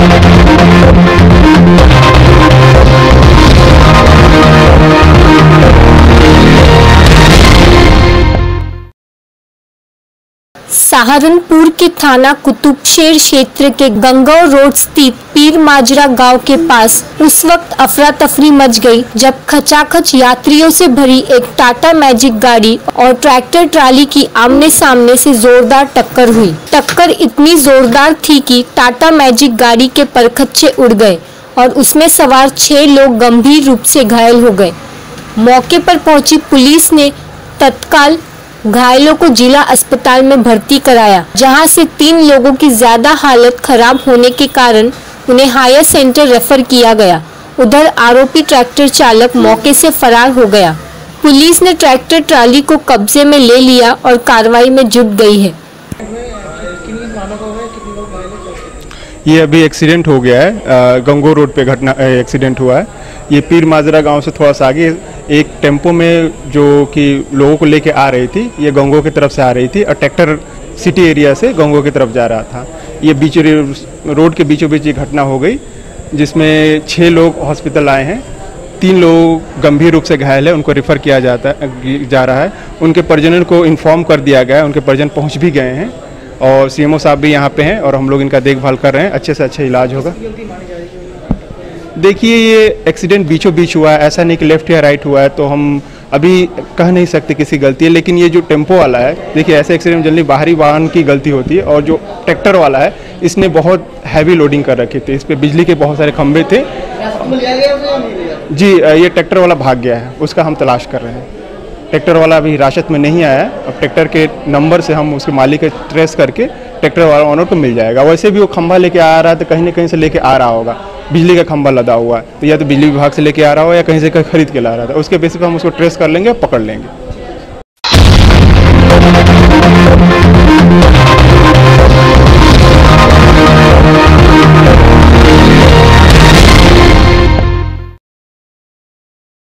Thank you. Saharanpur के थाना कुतुबशेर क्षेत्र के गंगौर रोड स्थित पीर माजरा गाँव के पास उस वक्त अफरा तफरी मच गई, जब खचाखच यात्रियों से भरी एक टाटा मैजिक गाड़ी और ट्रैक्टर ट्राली की आमने सामने से जोरदार टक्कर हुई। टक्कर इतनी जोरदार थी कि टाटा मैजिक गाड़ी के परखच्चे उड़ गए और उसमें सवार छह लोग गंभीर रूप से घायल हो गए। मौके पर पहुँची पुलिस ने तत्काल घायलों को जिला अस्पताल में भर्ती कराया, जहाँ से तीन लोगों की ज़्यादा हालत खराब होने के कारण उन्हें हायर सेंटर रेफर किया गया। उधर आरोपी ट्रैक्टर चालक मौके से फरार हो गया। पुलिस ने ट्रैक्टर ट्राली को कब्जे में ले लिया और कार्रवाई में जुट गई है। ये अभी एक्सीडेंट हो गया है। गंगो रोड पे घटना एक्सीडेंट हुआ है। ये पीर माजरा गाँव से थोड़ा सा आगे एक टेंपो में जो कि लोगों को लेके आ रही थी, ये गंगो की तरफ़ से आ रही थी, और ट्रैक्टर सिटी एरिया से गंगो की तरफ़ जा रहा था। ये बीच रोड के बीचों बीच ये घटना हो गई, जिसमें छः लोग हॉस्पिटल आए हैं। तीन लोग गंभीर रूप से घायल है, उनको रेफर किया जाता, जा रहा है। उनके परिजनों को इन्फॉर्म कर दिया गया है, उनके परिजन पहुँच भी गए हैं, और सीएमओ साहब भी यहाँ पे हैं, और हम लोग इनका देखभाल कर रहे हैं, अच्छे से अच्छा इलाज होगा। देखिए, ये एक्सीडेंट बीचों बीच हुआ है। ऐसा नहीं कि लेफ़्ट या राइट हुआ है तो हम अभी कह नहीं सकते किसी गलती है, लेकिन ये जो टेंपो वाला है, देखिए, ऐसे एक्सीडेंट जल्दी बाहरी वाहन की गलती होती है और जो ट्रैक्टर वाला है, इसने बहुत हैवी लोडिंग कर रखी थी। इस पर बिजली के बहुत सारे खंभे थे। जी ये ट्रैक्टर वाला भाग गया है, उसका हम तलाश कर रहे हैं। ट्रैक्टर वाला अभी हिरासत में नहीं आया है। अब ट्रैक्टर के नंबर से हम उसके मालिक ट्रेस करके ट्रैक्टर वाला ऑनर को मिल जाएगा। वैसे भी वो खंभा लेके आ रहा है तो कहीं ना कहीं से लेके आ रहा होगा। बिजली का खंभा लदा हुआ है। तो या तो बिजली विभाग से लेके आ रहा हो या कहीं से कहीं खरीद के ला रहा था। उसके बेसिस पर हम उसको ट्रेस कर लेंगे पकड़ लेंगे।